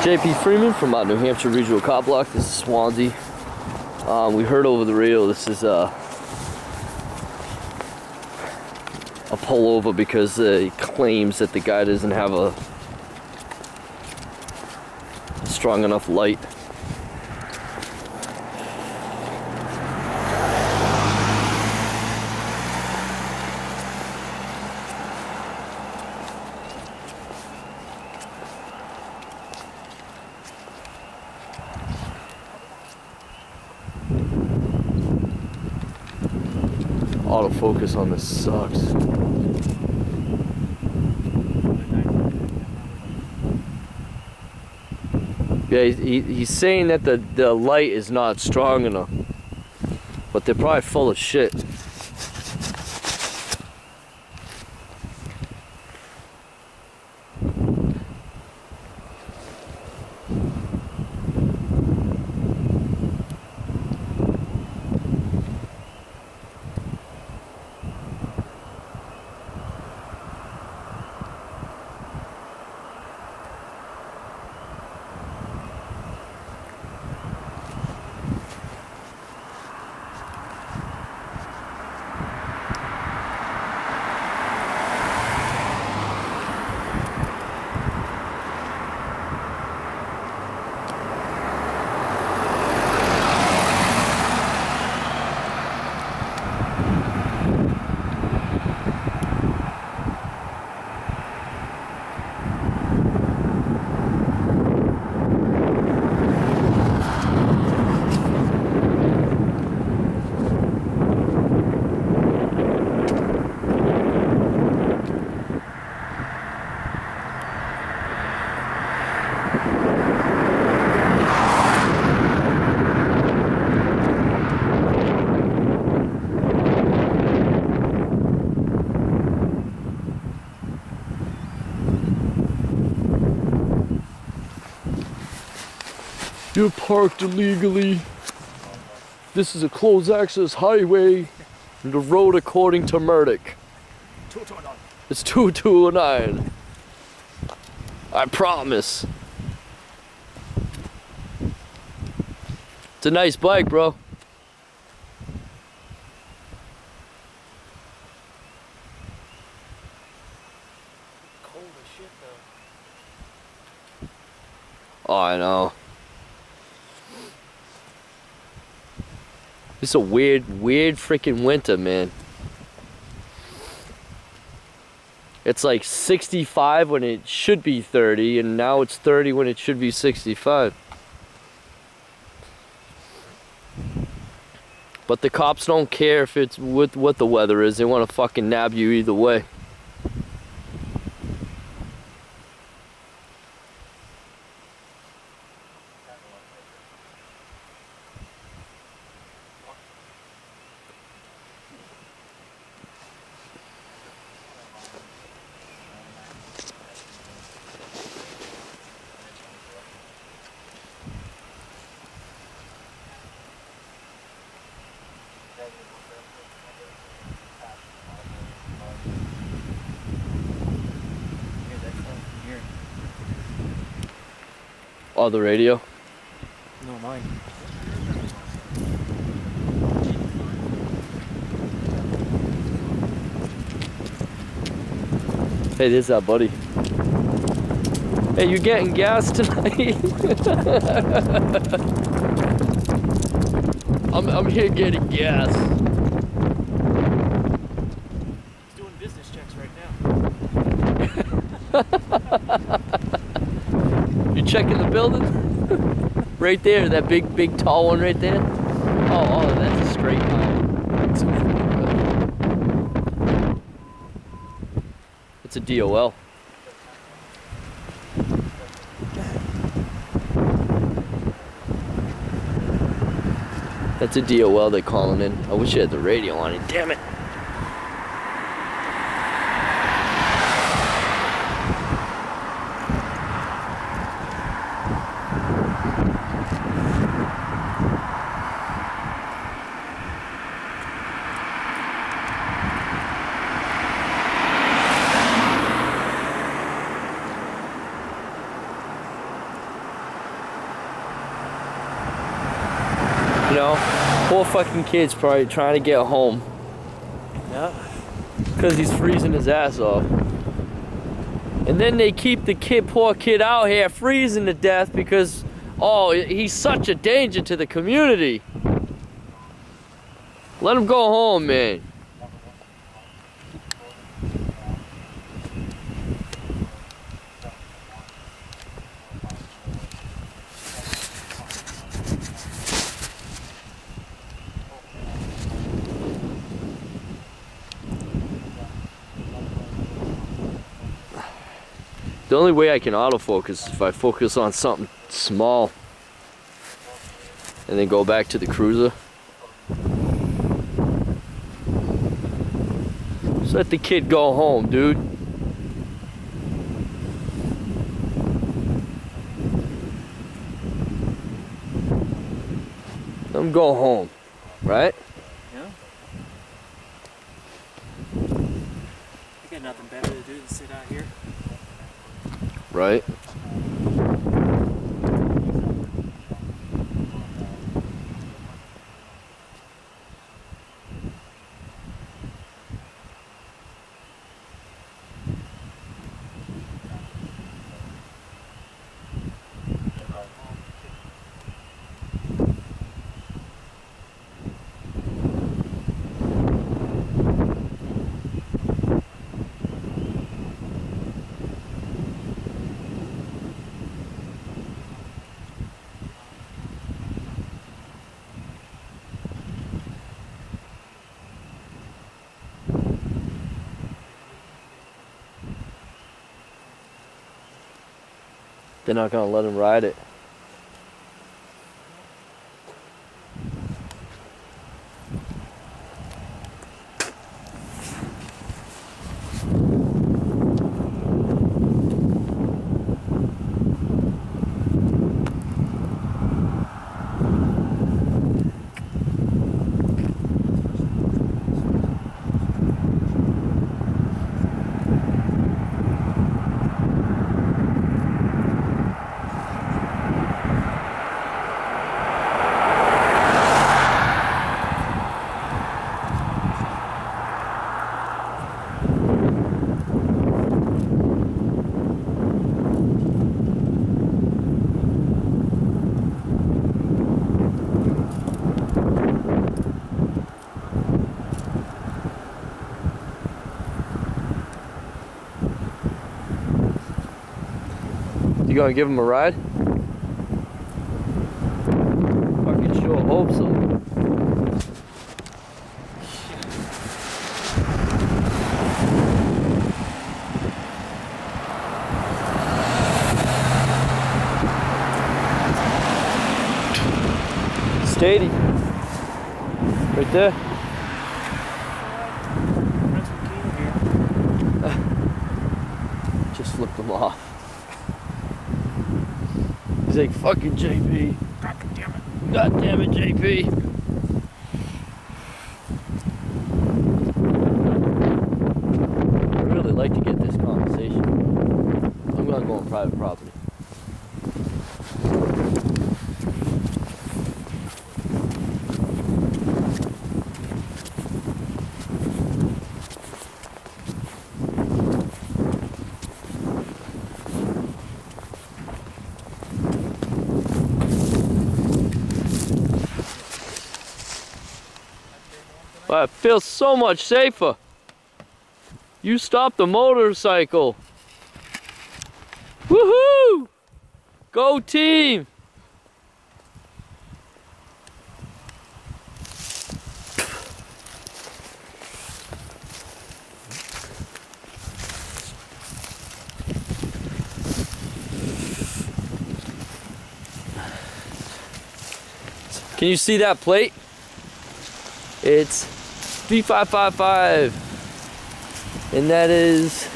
JP Freeman from uh, New Hampshire Regional Cop Block. This is Swanzey. Um, we heard over the radio this is uh, a pullover because he claims that the guy doesn't have a strong enough light. Autofocus on this sucks. Yeah, he, he, he's saying that the, the light is not strong enough. But they're probably full of shit. You're parked illegally. This is a closed access highway. The road according to Murdoch. It's 229. I promise. It's a nice bike, bro. Cold as shit though. Oh, I know. It's a weird, weird freaking winter, man. It's like 65 when it should be 30, and now it's 30 when it should be 65. But the cops don't care if it's with what the weather is. They want to fucking nab you either way. Oh, the radio. No, mine. Hey, there's that buddy. Hey, you getting gas tonight? I'm, I'm here getting gas. He's doing business checks right now. Checking the building? right there, that big, big, tall one right there. Oh, oh, that's a straight line. It's a DOL. That's a DOL they're calling in. I wish I had the radio on it. Damn it. Poor fucking kid's probably trying to get home Yeah. because he's freezing his ass off. And then they keep the kid, poor kid, out here freezing to death because, oh, he's such a danger to the community. Let him go home, man. The only way I can autofocus is if I focus on something small and then go back to the cruiser. Just let the kid go home, dude. Let him go home, right? Yeah. You got nothing better to do than sit out here. Right? They're not gonna let him ride it. Gonna give him a ride? Fucking sure hope so. Steady. Right there. Friends with Keenan here. Just flipped them off. Like, fucking JP. God damn it. God damn it, JP. I'd really like to get this conversation. I'm gonna go on private property. But it feels so much safer. You stopped the motorcycle. Woohoo! Go team! Can you see that plate? It's 3555. And that is.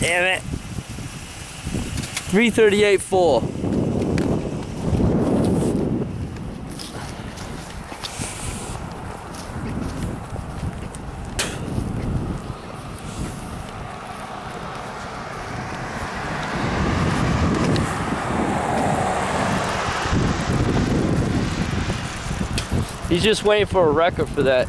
Damn it. 338.4. He's just waiting for a record for that.